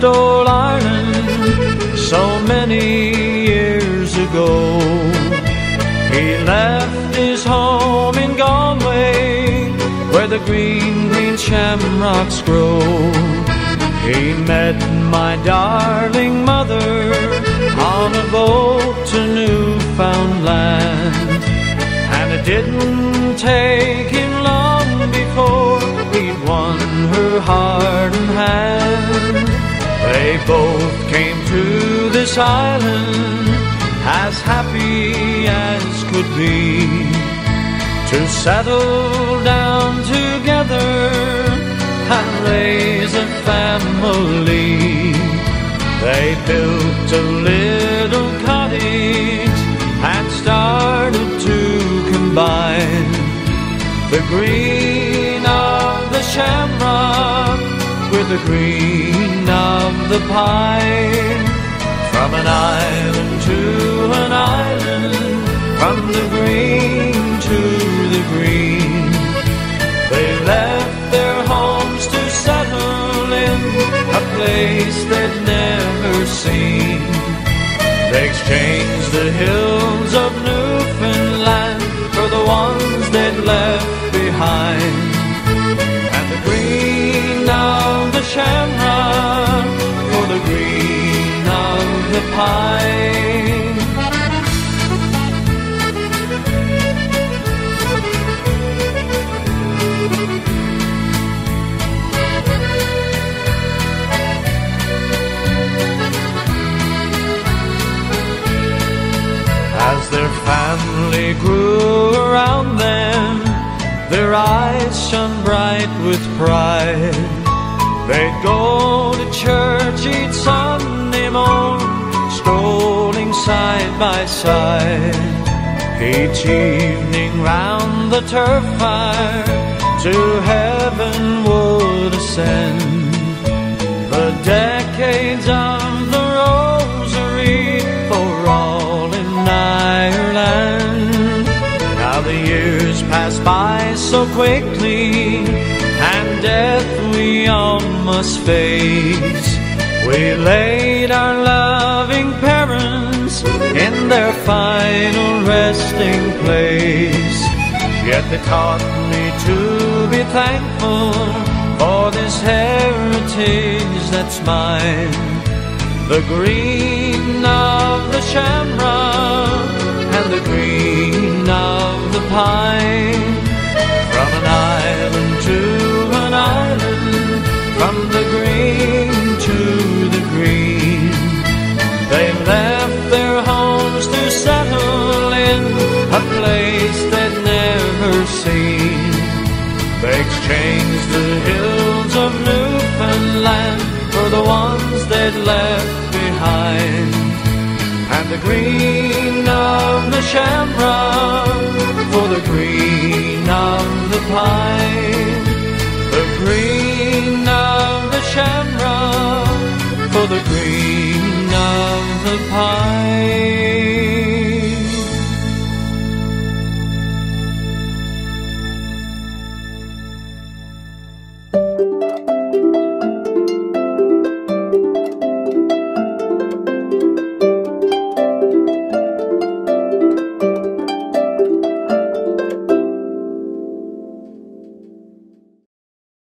left old Ireland so many years ago. He left his home in Galway where the green, green shamrocks grow. He met my darling mother on a boat to Newfoundland. And it didn't take him long before he'd won her heart both came to this island as happy as could be to settle down together and raise a family. They built a little cottage and started to combine the green the green of the pine. From an island to an island, from the green to the green, they left their homes to settle in a place they'd never seen. They exchanged the hills of Newfoundland for the ones they'd left behind. Their family grew around them, their eyes shone bright with pride. They'd go to church each Sunday morning, strolling side by side. Each evening round the turf fire, to heaven would ascend. The years pass by so quickly, and death we all must face. We laid our loving parents in their final resting place. Yet they taught me to be thankful for this heritage that's mine. The green of the shamrock and the green pine. From an island to an island, from the green to the green. They left their homes to settle in a place they'd never seen. They exchanged the hills of Newfoundland for the ones they'd left behind. And the green of the shamrock for the green of the pine. The green of the shamrock for the green